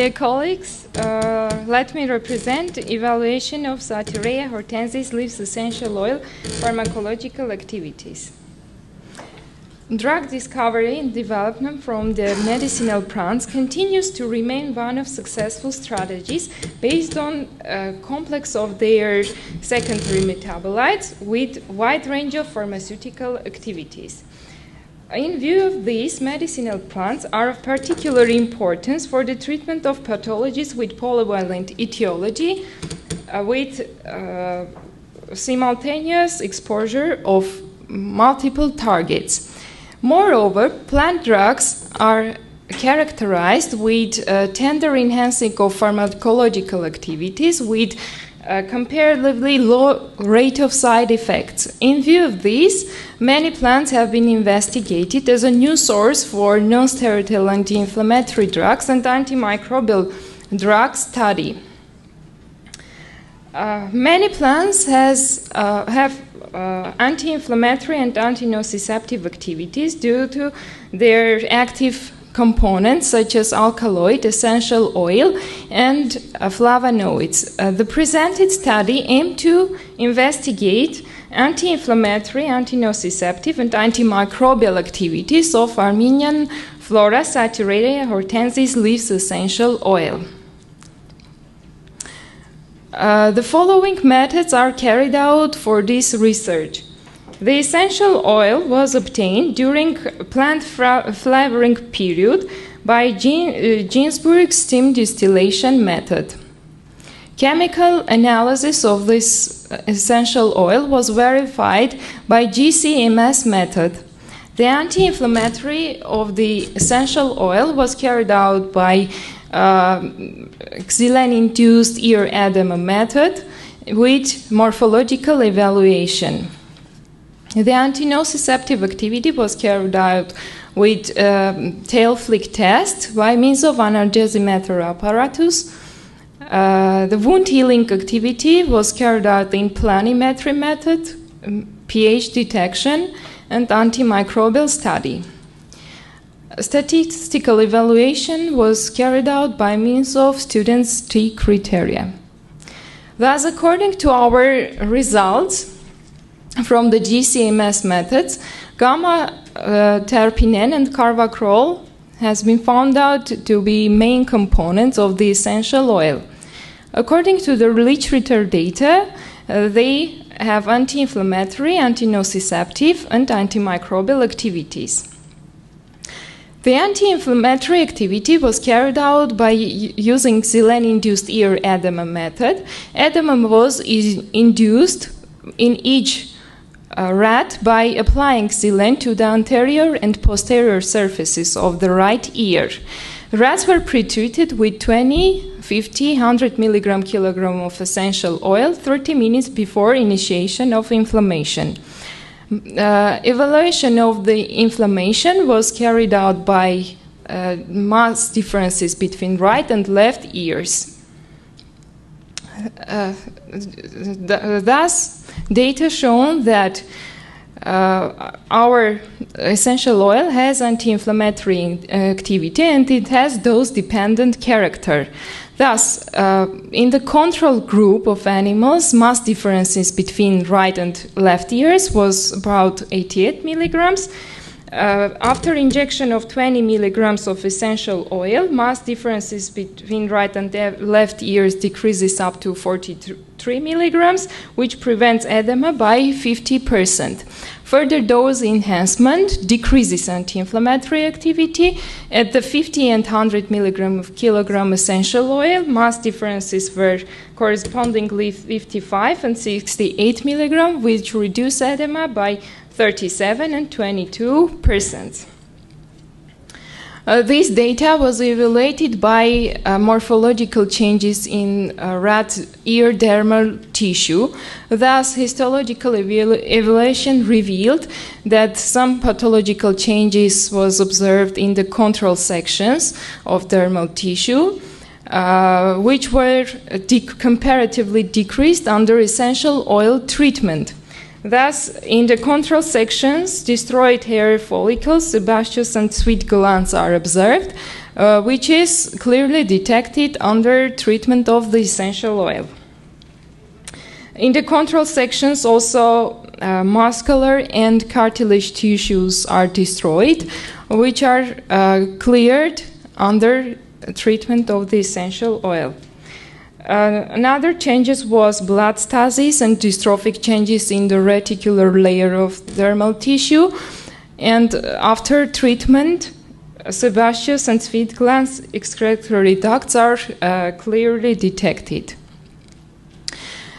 Dear colleagues, uh, let me represent evaluation of Satureja hortensis leaves essential oil pharmacological activities. Drug discovery and development from the medicinal plants continues to remain one of successful strategies based on a complex of their secondary metabolites with wide range of pharmaceutical activities. In view of this, medicinal plants are of particular importance for the treatment of pathologies with polyvalent etiology, uh, with uh, simultaneous exposure of multiple targets. Moreover, plant drugs are characterized with uh, tender enhancing of pharmacological activities with a comparatively low rate of side effects. In view of this, many plants have been investigated as a new source for non-steroidal anti-inflammatory drugs and antimicrobial drug study. Uh, many plants has, uh, have uh, anti-inflammatory and anti-nociceptive activities due to their active components such as alkaloid, essential oil, and uh, flavonoids. Uh, the presented study aimed to investigate anti-inflammatory, anti-nociceptive, and antimicrobial activities of Armenian flora Satureja hortensis leaves essential oil. Uh, the following methods are carried out for this research. The essential oil was obtained during plant flavoring period by Ginsburg uh, steam distillation method. Chemical analysis of this essential oil was verified by GCMS method. The anti-inflammatory of the essential oil was carried out by uh, xylene-induced ear edema method with morphological evaluation. The anti-nociceptive activity was carried out with um, tail flick test by means of analgesimeter apparatus. Uh, the wound healing activity was carried out in planimetry method, um, pH detection, and antimicrobial study. statistical evaluation was carried out by means of students' T criteria. Thus, according to our results, from the GCMS methods, gamma uh, terpinene and carvacrol has been found out to be main components of the essential oil. According to the literature data, uh, they have anti-inflammatory, anti-nociceptive, and antimicrobial activities. The anti-inflammatory activity was carried out by using xylene-induced ear edema method. Edema was induced in each uh, rat by applying xylene to the anterior and posterior surfaces of the right ear. Rats were pretreated with 20, 50, 100 milligram kilogram of essential oil 30 minutes before initiation of inflammation. Uh, evaluation of the inflammation was carried out by uh, mass differences between right and left ears. Uh, th thus, data shown that uh, our essential oil has anti-inflammatory activity and it has dose-dependent character. Thus, uh, in the control group of animals, mass differences between right and left ears was about 88 milligrams, uh, after injection of 20 milligrams of essential oil, mass differences between right and left ears decreases up to 43 milligrams, which prevents edema by 50%. Further dose enhancement decreases anti-inflammatory activity. At the 50 and 100 milligram of kilogram essential oil, mass differences were correspondingly 55 and 68 milligram, which reduce edema by 37 and 22 percent. Uh, this data was evaluated by uh, morphological changes in uh, rat ear dermal tissue. Thus, histological evaluation revealed that some pathological changes was observed in the control sections of dermal tissue. Uh, which were de comparatively decreased under essential oil treatment. Thus, in the control sections, destroyed hair follicles, sebaceous and sweat glands are observed, uh, which is clearly detected under treatment of the essential oil. In the control sections, also uh, muscular and cartilage tissues are destroyed, which are uh, cleared under treatment of the essential oil. Uh, another changes was blood stasis and dystrophic changes in the reticular layer of dermal tissue. And after treatment, sebaceous and sweet glands excretory ducts are uh, clearly detected.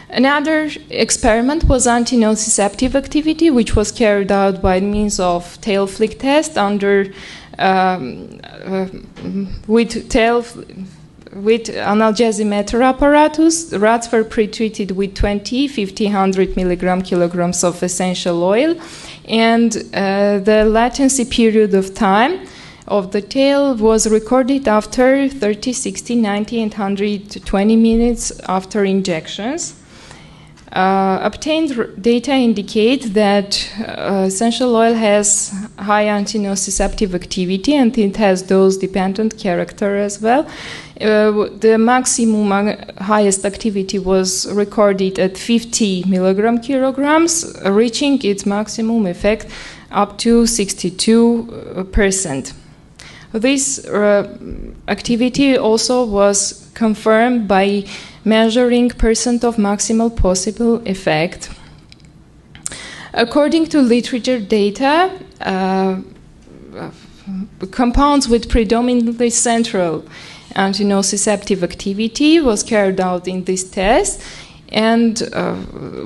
Another experiment was antinociceptive activity, which was carried out by means of tail flick test under um, uh, with tail with analgesimeter apparatus. Rats were pre-treated with 20, 50, 100 milligram kilograms of essential oil, and uh, the latency period of time of the tail was recorded after 30, 60, 90, and 120 minutes after injections. Uh, obtained data indicate that uh, essential oil has high antinociceptive activity and it has dose dependent character as well. Uh, the maximum uh, highest activity was recorded at 50 milligram kilograms, reaching its maximum effect up to 62 percent. This uh, activity also was confirmed by measuring percent of maximal possible effect. According to literature data, uh, compounds with predominantly central antinociceptive activity was carried out in this test. And uh,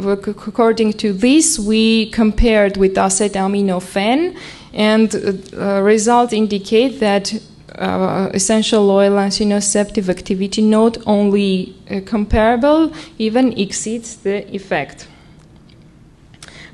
according to this, we compared with acetaminophen, and uh, results indicate that uh, essential oil antinociceptive activity not only uh, comparable, even exceeds the effect.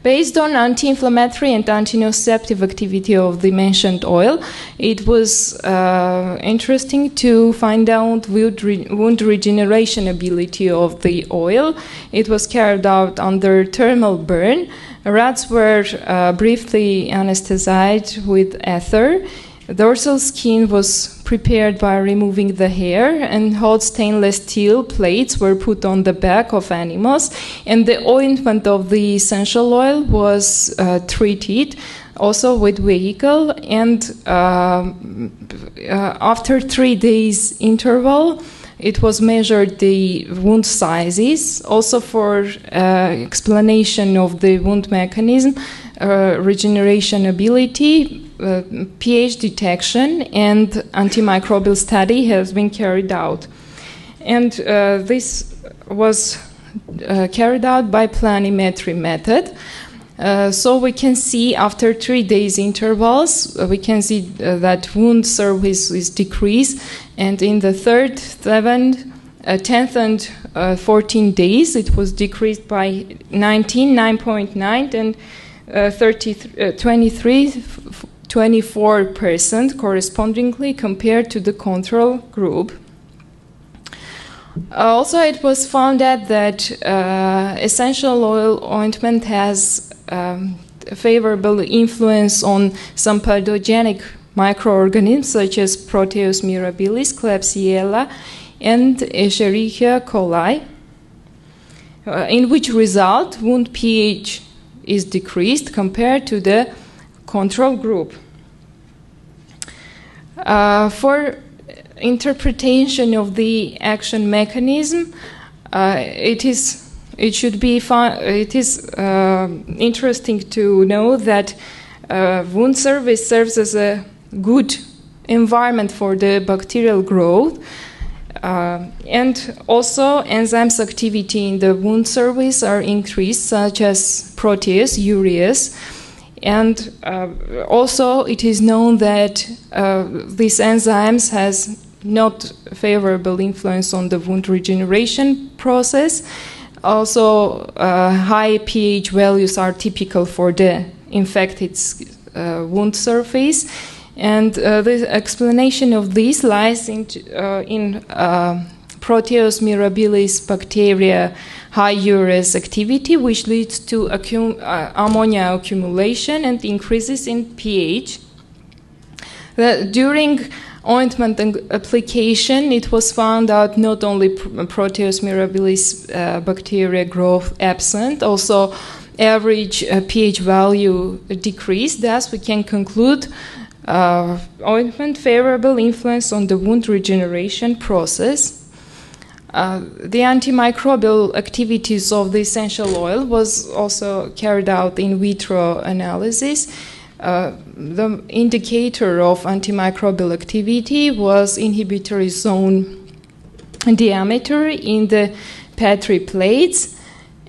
Based on anti-inflammatory and antinociceptive activity of the mentioned oil, it was uh, interesting to find out wound, re wound, regeneration ability of the oil. It was carried out under thermal burn. Rats were uh, briefly anesthetized with ether dorsal skin was prepared by removing the hair, and hot stainless steel plates were put on the back of animals, and the ointment of the essential oil was uh, treated also with vehicle. And uh, uh, after three days interval, it was measured the wound sizes, also for uh, explanation of the wound mechanism, uh, regeneration ability, pH detection and antimicrobial study has been carried out. And uh, this was uh, carried out by planimetry method. Uh, so we can see after three days intervals, uh, we can see that wound surface is decreased, and in the third, seventh, tenth, and 14 days, it was decreased by 19, 9.9, and uh, 30, uh, 23 24% correspondingly compared to the control group. Also, it was found out that uh, essential oil ointment has um, a favorable influence on some pathogenic microorganisms such as Proteus mirabilis, Klebsiella, and Escherichia coli, uh, in which result wound pH is decreased compared to the control group. Uh, for interpretation of the action mechanism, uh, it is it should be it is uh, interesting to know that uh, wound surface serves as a good environment for the bacterial growth. Uh, and also, enzymes activity in the wound surface are increased, such as protease, urease, and uh, also, it is known that uh, these enzymes has not favorable influence on the wound regeneration process. Also, uh, high pH values are typical for the infected uh, wound surface. And uh, the explanation of this lies in, uh, in Proteus mirabilis bacteria high urease activity, which leads to accum uh, ammonia accumulation and increases in pH. during ointment application, it was found out not only Proteus mirabilis uh, bacteria growth absent, also average uh, pH value decreased. Thus, we can conclude uh, ointment favorable influence on the wound regeneration process. Uh, the antimicrobial activities of the essential oil was also carried out in vitro analysis. Uh, the indicator of antimicrobial activity was inhibitory zone diameter in the Petri plates,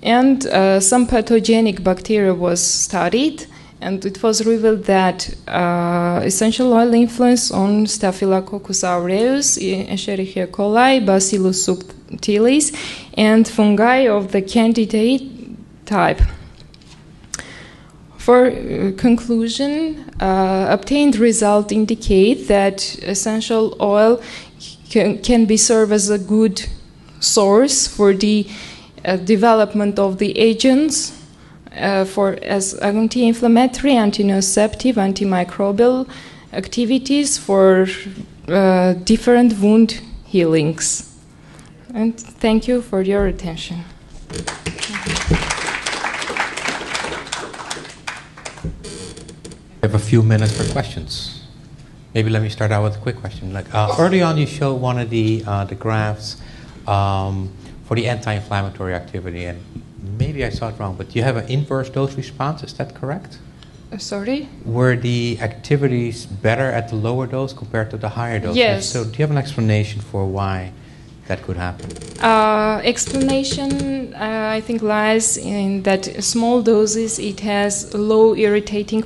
and uh, some pathogenic bacteria was studied and it was revealed that uh, essential oil influence on Staphylococcus aureus, Escherichia coli, Bacillus subtilis, and fungi of the Candida type. For uh, conclusion, uh, obtained results indicate that essential oil can, can be served as a good source for the uh, development of the agents uh, for as anti-inflammatory, anti-nociceptive, antimicrobial activities for uh, different wound healings. And thank you for your attention. We have a few minutes for questions. Maybe let me start out with a quick question. Like uh, early on, you showed one of the uh, the graphs um, for the anti-inflammatory activity, and maybe I saw it wrong, but you have an inverse dose response. Is that correct? Uh, sorry? Were the activities better at the lower dose compared to the higher dose? Yes. So, do you have an explanation for why that could happen? Uh, explanation, uh, I think, lies in that small doses it has low irritating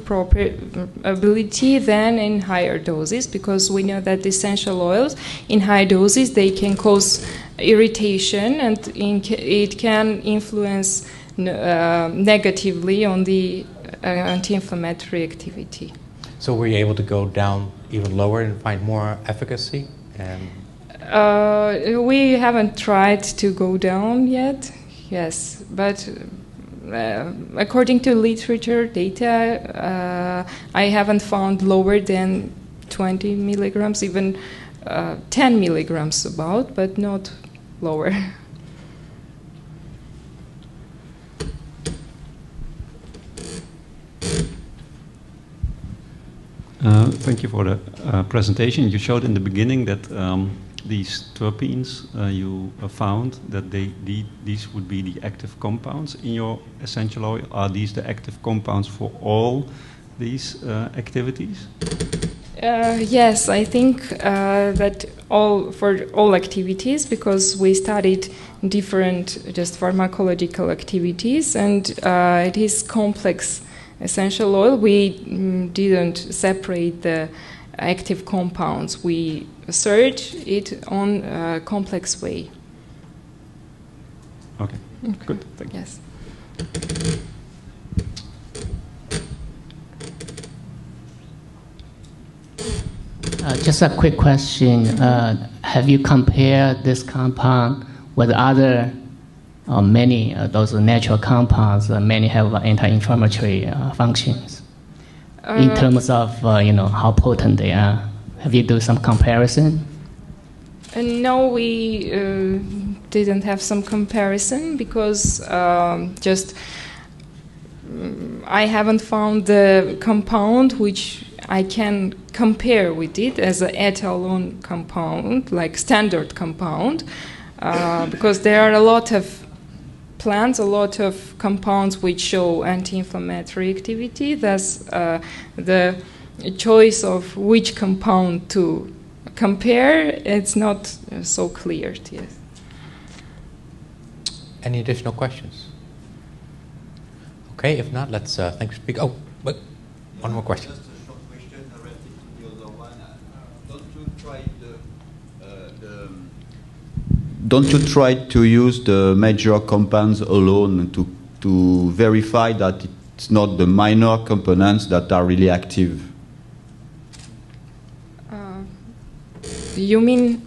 ability than in higher doses because we know that essential oils in high doses they can cause irritation and it can influence uh, negatively on the uh, anti-inflammatory activity. So were you able to go down even lower and find more efficacy? And uh, we haven't tried to go down yet. Yes, but uh, according to literature data, uh, I haven't found lower than 20 milligrams, even uh, 10 milligrams about, but not lower. Uh, thank you for the presentation. You showed in the beginning that um, these terpenes uh, you found that they, the, these would be the active compounds in your essential oil. Are these the active compounds for all these uh, activities? Uh, yes, I think uh, that all for all activities because we studied different just pharmacological activities and uh, it is complex essential oil. We mm, didn't separate the active compounds. We search it on a complex way. Okay, okay. good. Thank you. Yes. Uh, just a quick question. Uh, have you compared this compound with other uh, many uh, those natural compounds? Uh, many have anti-inflammatory functions. in terms of you know how potent they are, have you do some comparison? no, we didn't have some comparison because um, just mm, I haven't found the compound which I can compare with it as an etalon compound, like standard compound, uh, because there are a lot of plants, a lot of compounds which show anti-inflammatory activity. Thus, uh, the choice of which compound to compare, it's not uh, so clear yet. Any additional questions? Okay, if not, let's uh, thank speak. Oh, but one more question. don't you try to use the major compounds alone to, to verify that it's not the minor components that are really active? Uh, you mean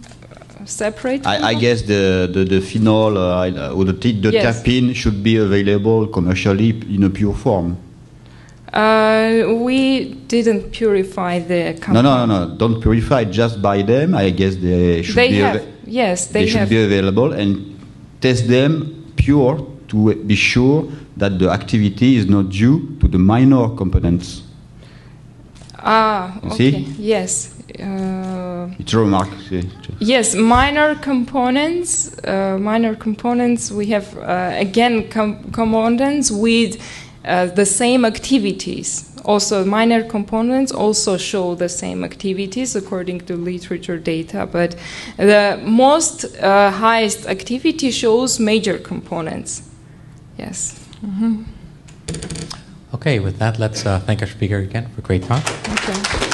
uh, separate? I, I, guess the, the, the phenol uh, or the, the yes. terpene should be available commercially in a pure form. Uh, we didn't purify the No, compound. no, no, no. Don't purify. Just buy them. I guess they should They be. have, yes, they, they should have. be available and test them pure to be sure that the activity is not due to the minor components. ah, okay, yes. Uh, It's remark. Yes, minor components. Uh, minor components. We have uh, again com- components with uh, the same activities. Also, minor components also show the same activities according to literature data, but the most uh, highest activity shows major components. Yes. Okay, with that, let's uh, thank our speaker again for a great talk. Okay.